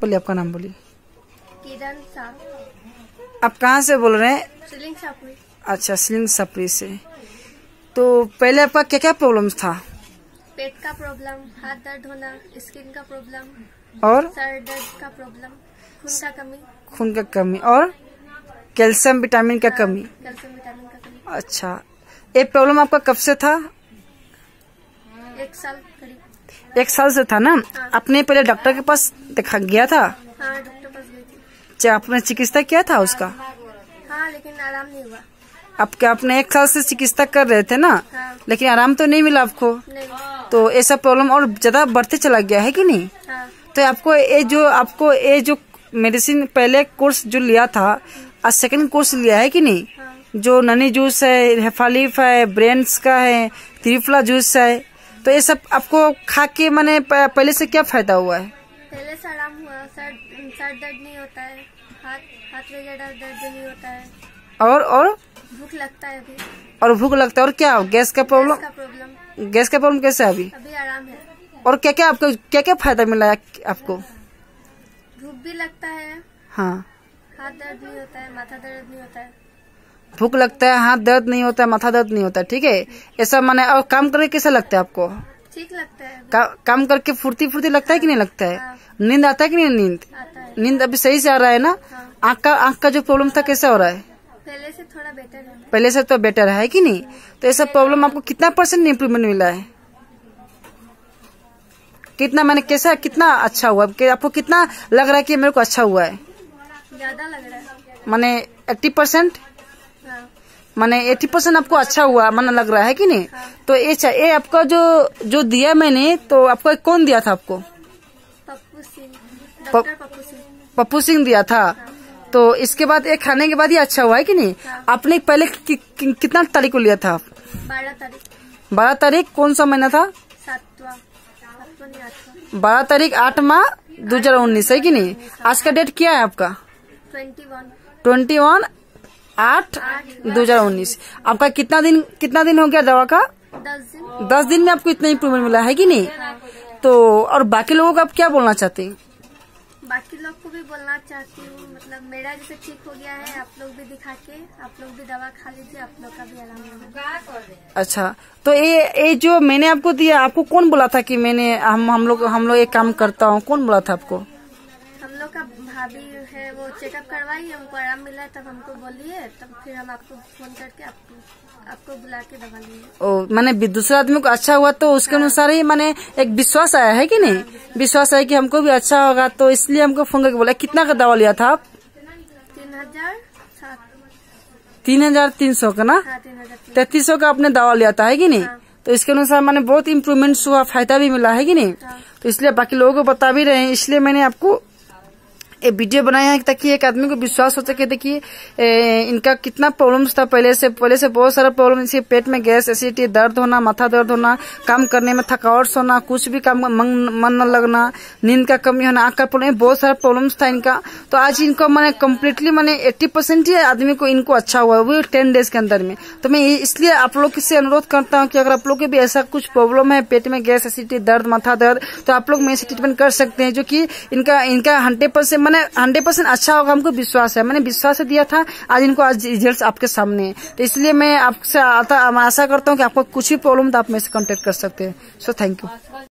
पहले आपका नाम बोलिए। किरण आप कहाँ से बोल रहे हैं? सिलिंग सापुरी। अच्छा सिलिंग सप्री से। तो पहले आपका क्या क्या प्रॉब्लम था? पेट का प्रॉब्लम हाथ दर्द होना स्किन का प्रॉब्लम और? सर दर्द का प्रॉब्लम खून का कमी। खून का कमी। और? कैल्शियम विटामिन का कमी। कैल्शियम विटामिन का कमी। अच्छा। ये प्रॉब्लम आपका कब से था? एक साल करीब। एक साल से था ना? आपने पहले डॉक्टर के पास देखा गया था? हाँ क्या आपने चिकित्सा किया था उसका? हाँ लेकिन आराम नहीं हुआ। आपके आपने एक साल से चिकित्सा कर रहे थे ना? हाँ। लेकिन आराम तो नहीं मिला आपको? नहीं। तो ऐसा प्रॉब्लम और ज़्यादा बढ़ते चला गया है कि नहीं? हाँ। तो आपको ये जो आपको ये जो मेडिसिन पहले कोर्स जो लिया था आज सेकंड कोर्स लिया है कि नहीं? हाँ। जो ननी जूस है हेफालिफ है ब्रेन्स का है त्रिफला जूस है तो ये सब आपको खा के मैंने पहले से क्या फ़ायदा हुआ है? आराम हुआ सर सर दर्द नहीं होता है हाथ हाथ वगैरह दर्द नहीं होता है। और और? भूख लगता है अभी। और भूख लगता है और क्या? गैस का प्रॉब्लम गैस का प्रॉब्लम गैस का प्रॉब्लम कैसे है अभी? अभी आराम है। और क्या क्या आपको क्या क्या फ़ायदा मिला है आपको? भूख भी लगता है। हाँ। हाथ दर्द नहीं होता है माथा दर्द नहीं होता है। भूख लगता है हाथ दर्द नहीं होता है माथा दर्द नहीं होता ठीक है? ऐसा माने और काम करके कैसा लगता है आपको? ठीक लगता है। का, काम करके फुर्ती फुर्ती लगता है कि नहीं लगता है? हाँ, नींद आता है कि नहीं नींद? नींद अभी सही से आ रहा है ना? हाँ। आँख का आँख का जो प्रॉब्लम था कैसा हो रहा है? पहले से थोड़ा बेटर है। पहले से तो बेटर है कि नहीं? तो ऐसा प्रॉब्लम आपको कितना परसेंट इम्प्रूवमेंट मिला है? कितना मैंने कैसा कितना अच्छा हुआ? कि आपको कितना लग रहा है कि मेरे को अच्छा हुआ है? ज़्यादा लग रहा है। मैंने एट्टी परसेंट माने एट्टी परसेंट आपको अच्छा हुआ माना लग रहा है कि नहीं? हाँ। तो ये ये आपका जो जो दिया मैंने तो आपको एक कौन दिया था आपको? पप्पू सिंह पप्पू सिंह। दिया था। हाँ। तो इसके बाद ये खाने के बाद ही अच्छा हुआ है कि नहीं? हाँ। आपने पहले कि, कि, कितना तारीख को लिया था? आप बारह तारीख। बारह तारीख कौन सा महीना था? बारह तारीख आठ माह दो हज़ार उन्नीस है कि नहीं? आज का डेट क्या है आपका? ट्वेंटी वन आठ दो हज़ार उन्नीस। आपका कितना दिन कितना दिन हो गया दवा का? दस दिन दस दिन में आपको इतना इम्प्रूवमेंट मिला है कि नहीं? तो और बाकी लोगों को आप क्या बोलना चाहते हैं? बाकी लोग को भी बोलना चाहती हूँ मतलब मेरा जैसे ठीक हो गया है आप लोग भी दिखा के आप लोग भी दवा खा लीजिए आप लोग का भी आराम होगा। अच्छा तो ये ये जो मैंने आपको दिया आपको कौन बोला था कि मैंने हम हम लोग हम लोग एक काम करता हूँ कौन बोला था आपको? भाभी है वो चेकअप करवाई है हमको आराम मिला तब हमको बोलिए तब फिर हम आपको फ़ोन करके आपको आपको बुला के दवा लिए। ओ मैंने दूसरे आदमी को अच्छा हुआ तो उसके अनुसार ही मैंने एक विश्वास आया है कि नहीं? विश्वास आया कि हमको भी अच्छा होगा तो इसलिए हमको फ़ोन करके बोला। कितना का दवा लिया था आप? तीन हज़ार तीन हज़ार तीन सौ का ना? हाँ तैतीस सौ का आपने दवा लिया था है कि नहीं? तो इसके अनुसार मैंने बहुत इम्प्रूवमेंट हुआ फ़ायदा भी मिला है कि नहीं? तो इसलिए बाकी लोगों को बता भी रहे हैं इसलिए मैंने आपको वीडियो बनाया है ताकि एक आदमी को विश्वास हो सके देखिए इनका कितना प्रॉब्लम्स था पहले से पहले से बहुत सारा प्रॉब्लम जैसे पेट में गैस एसिडिटी दर्द होना, माथा दर्द होना, काम करने में थकावट होना कुछ भी काम, मन न लगना, नींद का कमी होना, आँख का प्रॉब्लम बहुत सारा प्रॉब्लम्स था इनका। तो आज इनको मैंने कम्प्लीटली मैंने एट्टी परसेंट ही आदमी को इनको अच्छा हुआ वो टेन डेज़ के अंदर में। तो मैं इसलिए आप लोग से अनुरोध करता हूँ कि अगर आप लोग के भी ऐसा कुछ प्रॉब्लम है, पेट में गैस एसिडिटी दर्द, माथा दर्द तो आप लोग से ट्रीटमेंट कर सकते हैं, जो कि इनका इनका हंड्रेड परसेंट मैंने हंड्रेड परसेंट अच्छा होगा, हमको विश्वास है। मैंने विश्वास दिया था, आज इनको आज रिज़ल्ट आपके सामने है। तो इसलिए मैं आपसे आशा करता हूँ कि आपको कुछ भी प्रॉब्लम तो आप मेरे से कॉन्टेक्ट कर सकते हैं। So thank you